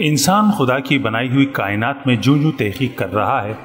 इंसान खुदा की बनाई हुई कायनात में जू जू तहकीक कर रहा है,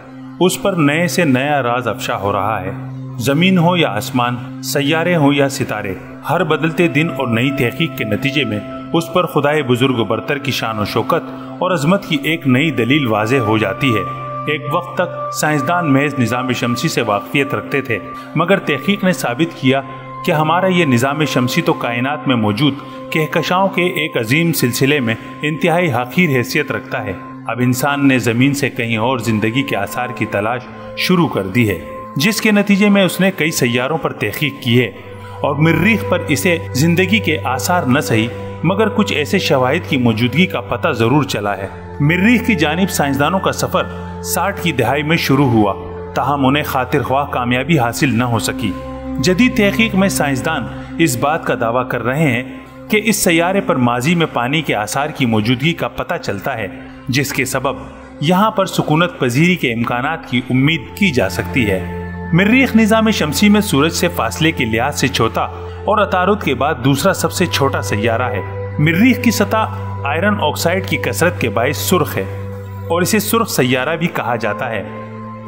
उस पर नए से नया राज अफशा हो रहा है। ज़मीन हो या आसमान सैारे हो या सितारे, हर बदलते दिन और नई तहकीक के नतीजे में उस पर खुदाए बुज़ुर्ग बरतर की शान व शौकत और अजमत की एक नई दलील वाजे हो जाती है। एक वक्त तक साइंसदान महज निज़ाम शमसी से वाकफियत रखते थे, मगर तहकीक ने साबित किया कि हमारा ये निज़ाम शमसी तो कायनात में मौजूद कहकशाओं के एक अजीम सिलसिले में इंतहाई हकीर हैसियत रखता है। अब इंसान ने ज़मीन से कहीं और ज़िंदगी के आसार की तलाश शुरू कर दी है, जिसके नतीजे में उसने कई सैारों पर तहकीक की है, और मरीख पर इसे ज़िंदगी के आसार न सही, मगर कुछ ऐसे शवाहिद की मौजूदगी का पता ज़रूर चला है। मरीख की जानब साइंसदानों का सफ़र साठ की दहाई में शुरू हुआ। ताहम उन्हें खातिर ख्वाह कामयाबी हासिल न हो सकी। जदीद तहकीक में साइंसदान इस बात का दावा कर रहे हैं कि इस सैारे पर माजी में पानी के आसार की मौजूदगी का पता चलता है, जिसके सबब यहाँ पर सुकूनत पजीरी के इम्कान की उम्मीद की जा सकती है। मरीख निज़ाम शमसी में सूरज से फासले के लिहाज से छोटा और अतारुद के बाद दूसरा सबसे छोटा सैारा है। मरीख की सतह आयरन ऑक्साइड की कसरत के बायस सुर्ख है और इसे सुर्ख सैारा भी कहा जाता है।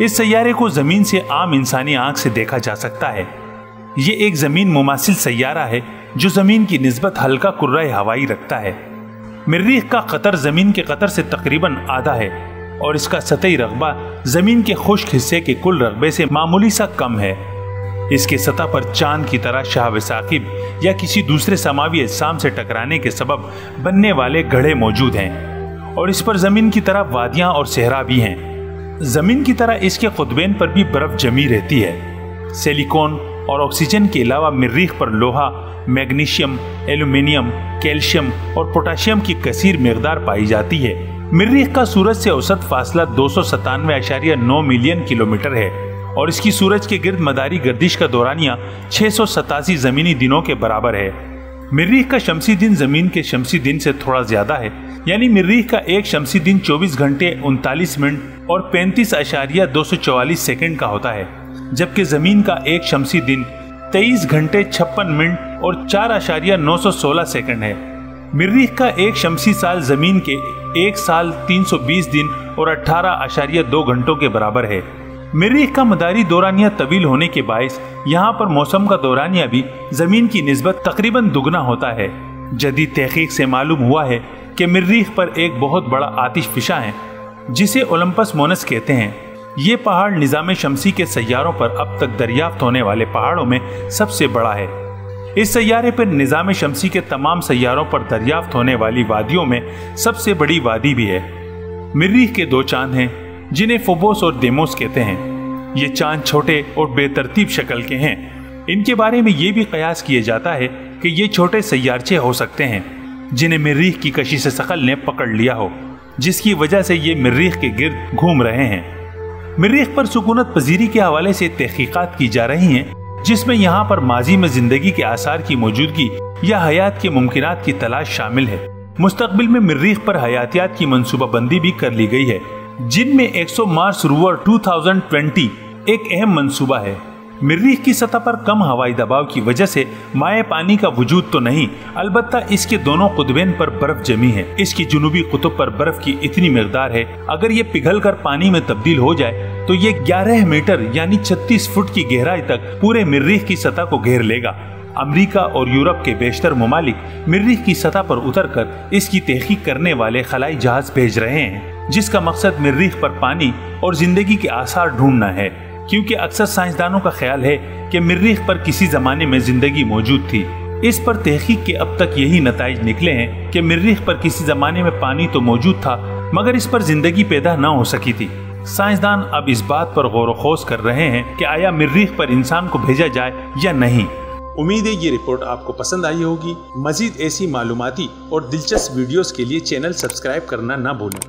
इस सैारे को ज़मीन से आम इंसानी आँख से देखा जा सकता है। ये एक ज़मीन मुमासिल सैारा है जो ज़मीन की नस्बत हल्का कुर्रा हवाई रखता है। मरीख का कतर ज़मीन के कतर से तकरीबन आधा है और इसका सतही रकबा ज़मीन के खुश्क हिस्से के कुल रकबे से मामूली सा कम है। इसके सतह पर चाँद की तरह शाह साकिब या किसी दूसरे समावी अजसाम से टकराने के सबब बनने वाले गढ़े मौजूद हैं और इस पर ज़मीन की तरह वादियाँ और सहरा भी हैं। ज़मीन की तरह इसके खुतबेन पर भी बर्फ़ जमी रहती है। सिलिकॉन और ऑक्सीजन के अलावा मरीख पर लोहा मैग्नीशियम, एल्यूमिनियम, कैल्शियम और पोटाशियम की कसीर मकदार पाई जाती है। मरीख का सूरज से औसत फासला दो सौ मिलियन किलोमीटर है और इसकी सूरज के गिर्द मदारी गर्दिश का दौरानिया सतासी जमीनी दिनों के बराबर है। मरीख का शमसी दिन ज़मीन के शमसी दिन से थोड़ा ज़्यादा है, यानी मरीख का एक शमसी दिन 24 घंटे उनतालीस मिनट और पैंतीस आशारिया दो सेकेंड का होता है, जबकि ज़मीन का एक शमसी दिन तेईस घंटे छप्पन मिनट और चार आशारिया नौ सौ सोलह सेकेंड है। मरीख का एक शमसी साल ज़मीन के एक साल 320 दिन और अठारह आशारिया दो घंटों के बराबर है। मरीख का मदारी दौरानिया तवील होने के बायस यहाँ पर मौसम का दौरानिया भी ज़मीन की नस्बत तकरीबन दुगना होता है। जदीद तहकीक से मालूम हुआ है कि मरीख पर एक बहुत बड़ा आतिश फिशा है, जिसे ओलंपस मोनस कहते हैं। ये पहाड़ निज़ाम शमसी के सैारों पर अब तक दरियाफ्त होने वाले पहाड़ों में सबसे बड़ा है। इस सैारे पर निज़ाम शमसी के तमाम सैारों पर दरियाफ्त होने वाली वादियों में सबसे बड़ी वादी भी है। मरीख के दो चाँद हैं, जिन्हें फोबोस और देमोस कहते हैं। ये चाँद छोटे और बेतरतीब शक्ल के हैं। इनके बारे में ये भी कयास किया जाता है कि ये छोटे सैारचे हो सकते हैं, जिन्हें मरीख की कशी से सकल ने पकड़ लिया हो, जिसकी वजह से ये मरीख के गिर्द घूम रहे हैं। मरीख पर सुकूनत पजीरी के हवाले से तहकीकत की जा रही हैं, जिसमें यहाँ पर माजी में ज़िंदगी के आसार की मौजूदगी या हयात के मुमकिन की तलाश शामिल है। मुस्तबिल में मरीख पर हयातियात की मनसूबाबंदी भी कर ली गई है, जिनमें 100 मार्च रूवर 2020 एक अहम मनसूबा है। मरीख की सतह पर कम हवाई दबाव की वजह से माए पानी का वजूद तो नहीं, अलबत्ता इसके दोनों कुतबेन पर बर्फ़ जमी है। इसकी जुनूबी कुतुब पर बर्फ़ की इतनी मकदार है, अगर ये पिघल कर पानी में तब्दील हो जाए तो ये 11 मीटर यानी 36 फुट की गहराई तक पूरे मरीख की सतह को घेर लेगा। अमेरिका और यूरोप के बेशतर ममालिक मरीख की सतह पर उतर कर इसकी तहकीक करने वाले खलाई जहाज़ भेज रहे हैं, जिसका मकसद मरीख पर पानी और ज़िंदगी के आसार ढूंढना है। क्योंकि अक्सर साइंसदानों का ख्याल है कि मरीख पर किसी जमाने में ज़िंदगी मौजूद थी। इस पर तहकीक के अब तक यही नतज निकले हैं कि मरीख पर किसी जमाने में पानी तो मौजूद था, मगर इस पर ज़िंदगी पैदा न हो सकी थी। साइंसदान अब इस बात पर गौर खोज कर रहे हैं कि आया मरीख पर इंसान को भेजा जाए या नहीं। उम्मीद है ये रिपोर्ट आपको पसंद आई होगी। मजीद ऐसी मालूमती और दिलचस्प वीडियोस के लिए चैनल सब्सक्राइब करना ना भूलें।